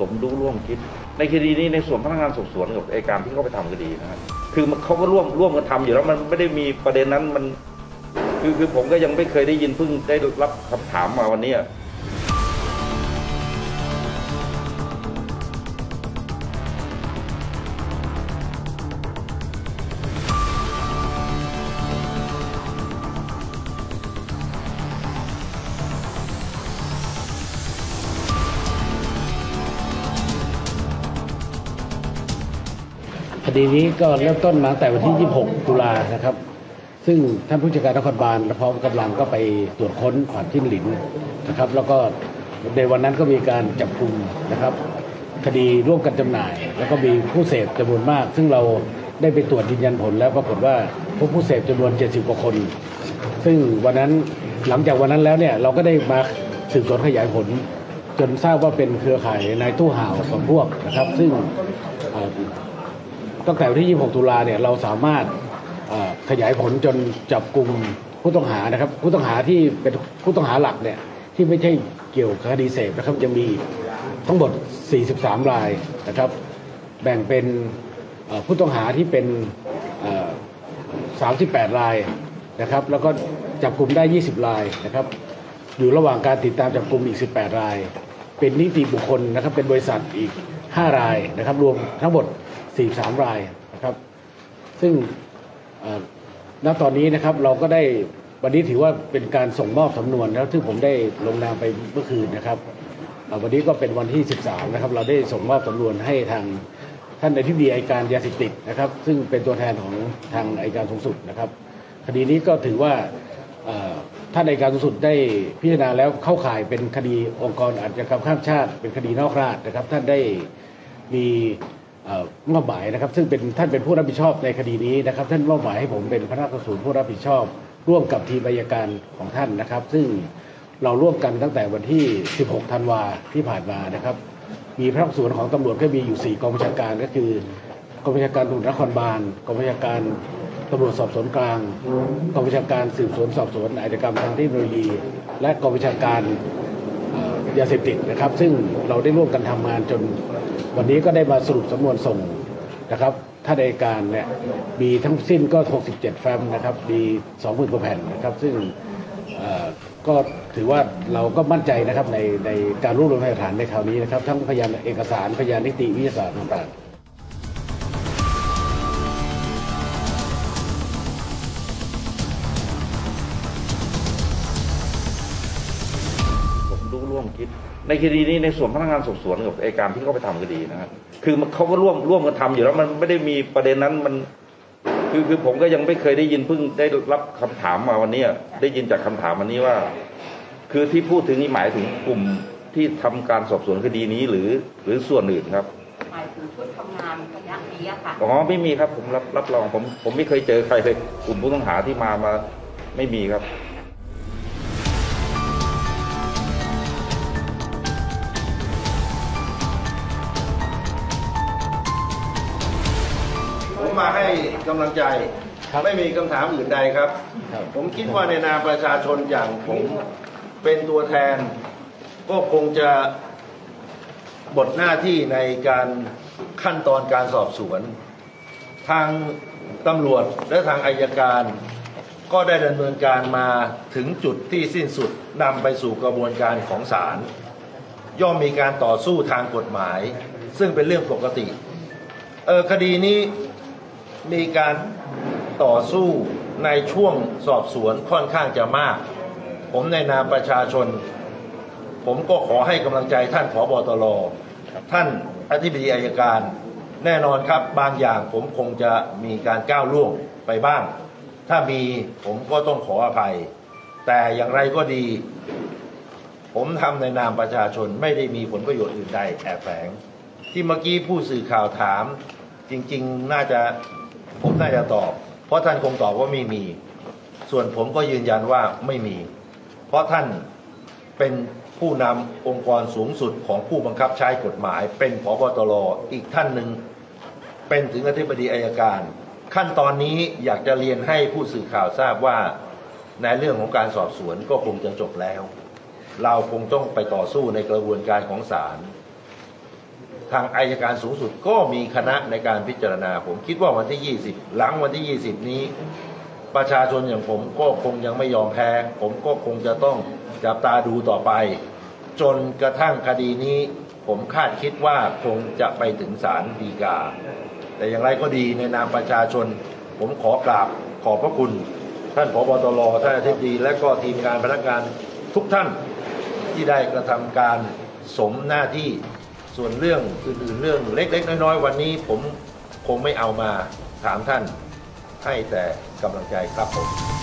สมรู้ร่วมคิด ในคดีนี้ในส่วนพนักงานสอบสวนกับอัยการที่เขาไปทำคดีนะครับคือเขาก็ร่วมร่วมกันทำอยู่แล้วมันไม่ได้มีประเด็นนั้นมัน คือคือผมก็ยังไม่เคยได้ยินเพิ่งได้รับคำถามมาวันนี้ ดีนี้ก็เริ่มต้นมาตั้งแต่วันที่ 26 ตุลานะครับ ซึ่งท่านผู้จัดการนครบาลและพร้อมกำลังก็ไปตรวจค้นผ่านที่หลินนะครับ แล้วก็ในวันนั้นก็มีการจับกลุ่มนะครับ คดีร่วมกันจำหน่าย แล้วก็มีผู้เสพจำนวนมาก ซึ่งเราได้ไปตรวจยืนยันผลแล้วปรากฏว่าพบผู้เสพจำนวน 70 กว่าคน ซึ่งวันนั้นหลังจากวันนั้นแล้วเนี่ยเราก็ได้มาสืบสวนขยายผล จนทราบว่าเป็นเครือข่ายนายตู้ห่าวกับพวกนะครับ ซึ่ง ตั้งแต่วันที่ 26 ตุลาเนี่ยเราสามารถขยายผลจนจับกลุ่มผู้ต้องหานะครับ ผู้ต้องหาที่เป็นผู้ต้องหาหลักเนี่ยที่ไม่ใช่เกี่ยวกับคดีเสพนะครับยังมีทั้งหมด 43 รายนะครับ แบ่งเป็นผู้ต้องหาที่เป็น 38 รายนะครับ แล้วก็จับกลุ่มได้ 20 รายนะครับ อยู่ระหว่างการติดตามจับกลุ่มอีก 18 ราย เป็นนิติบุคคลนะครับเป็นบริษัทอีก 5 รายนะครับ รวมทั้งหมด 43 รายนะครับ ซึ่งณตอนนี้นะครับเราก็ได้วันนี้ถือว่าเป็นการส่งมอบสำนวนแล้วซึ่งผมได้ลงนามไปเมื่อคืนนะครับวันนี้ก็เป็นวันที่ 13 นะครับ เราได้ส่งมอบสำนวนให้ทางท่านในที่ดีอัยการยาเสพติดนะครับ ซึ่งเป็นตัวแทนของทางอัยการสูงสุดนะครับ คดีนี้ก็ถือว่าท่านอัยการสูงสุดได้พิจารณาแล้วเข้าข่ายเป็นคดีองค์กรอาชญากรรมข้ามชาติ เป็นคดีนอกราชนะครับ ท่านได้มี มอบหมายนะครับ ซึ่งเป็นท่านเป็นผู้รับผิดชอบในคดีนี้นะครับ ท่านมอบหมายให้ผมเป็นพนักงานสอบสวนผู้รับผิดชอบ ร่วมกับทีมอัยการของท่านนะครับ ซึ่งเราร่วมกันตั้งแต่วันที่ 16 ธันวาที่ผ่านมานะครับ มีพนักงานสอบสวนของตำรวจก็มีอยู่ 4 กองบัญชาการก็คือกองบัญชาการตำรวจนครบาลกองบัญชาการตำรวจสอบสวนกลางกองบัญชาการสืบสวนสอบสวนอาชญากรรมทางเทคโนโลยี และกองบัญชาการยาเสพติดนะครับ ซึ่งเราได้ร่วมกันทำงานจน วันนี้ก็ได้มาสรุปสำนวนส่งนะครับท่านอัยการเนี่ยมีทั้งสิ้นก็ 67 แฟ้มนะครับ มี20,000กว่าแผ่นนะครับ ซึ่งก็ถือว่าเราก็มั่นใจนะครับในในการรวบรวมพยานฐานในคราวนี้นะครับ ทั้งพยานเอกสารพยานนิติวิทยาศาสตร์ต่างๆ ในคดีนี้ในส่วนพนักงานสอบสวนกับอัยการที่เขาไปทำคดีนะครับคือมันเขาก็ร่วมร่วมกันทำอยู่แล้วมันไม่ได้มีประเด็นนั้นมัน คือคือผมก็ยังไม่เคยได้ยินเพิ่งได้รับคำถามมาวันเนี้ยได้ยินจากคำถามวันนี้ว่า คือที่พูดถึงนี่หมายถึงกลุ่มที่ทำการสอบสวนคดีนี้หรือ หรือส่วนอื่นครับหมายถึงชุดทำงานระยะนี้อะค่ะอ๋อไม่มีครับผมรับรับรองผมผมไม่เคยเจอใครเลยกลุ่มผู้ต้องหาที่มามาไม่มีครับ มมาให้กำลังใจครับไม่มีคำถามอื่นใดครับครับ ผมคิดว่าในนามประชาชนอย่างผมเป็นตัวแทน ก็คงจะบทหน้าที่ในการขั้นตอนการสอบสวน ทางตำรวจและทางอายการ ก็ได้ดำเนินการมาถึงจุดที่สิ้นสุดนำไปสู่กระบวนการของศาลย่อมมีการต่อสู้ทางกฎหมาย ซึ่งเป็นเรื่องปกติ เออคดีนี้ มีการต่อสู้ในช่วงสอบสวนค่อนข้างจะมาก ผมในนามประชาชน ผมก็ขอให้กำลังใจท่านผอบอตรท่านอธิบดีอายการ แน่นอนครับบางอย่างผมคงจะมีการก้าวล่วงไปบ้าง ถ้ามีผมก็ต้องขออภัย แต่อย่างไรก็ดี ผมทำในนามประชาชนไม่ได้มีผลประโยชน์อื่นใดแอบแฝงที่เมื่อกี้ผู้สื่อข่าวถามจริง ๆ น่าจะ ผมน่าจะตอบ เพราะท่านคงตอบว่าไม่มี ส่วนผมก็ยืนยันว่าไม่มี เพราะท่านเป็นผู้นำองค์กรสูงสุดของผู้บังคับใช้กฎหมาย เป็นผบตรอีกท่านหนึ่งเป็นถึงอธิบดีอายการ ขั้นตอนนี้อยากจะเรียนให้ผู้สื่อข่าวทราบว่าในเรื่องของการสอบสวนก็คงจะจบแล้ว เราคงต้องไปต่อสู้ในกระบวนการของศาล ทางอายการสูงสุดก็มีคณะในการพิจารณา ผมคิดว่าวันที่ 20 หลังวันที่ 20 นี้ ประชาชนอย่างผมก็คงยังไม่ยอมแพ้ ผมก็คงจะต้องจับตาดูต่อไป จนกระทั่งคดีนี้ ผมคาดคิดว่าคงจะไปถึงศาลฎีกา แต่อย่างไรก็ดีในนามประชาชน ผมขอกราบขอบพระคุณท่านผบตรท่านอธิบดีและก็ทีมงานพนักงานทุกท่านที่ได้กระทำการสมหน้าที่ ส่วนเรื่องอื่นๆเรื่องเล็ก ๆ น้อยๆวันนี้ผมคงไม่เอามาถามท่านให้แต่กำลังใจครับผม